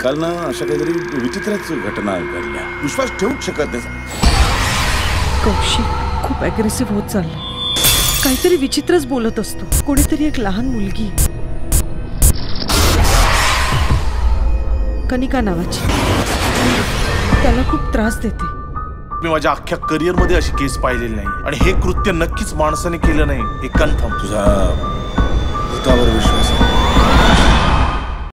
काल ना अशा काहीतरी विचित्रच घटना घडल्या. विश्वास ठेवूच शकत नाही. कौशिक खूप अग्रेसिव्ह होत चाललं. काहीतरी विचित्रच बोलत असतो. कोणीतरी एक लहान मुलगी. कनिका नावाची. त्याला खूप त्रास देते. मी माझ्या अख्ख्या करिअर मध्ये अशी केस पाहिलेली नाही आणि हे कृत्य नक्कीच माणसाने केलं नाही. हे कन्फर्म. तुझा भूतावर विश्वास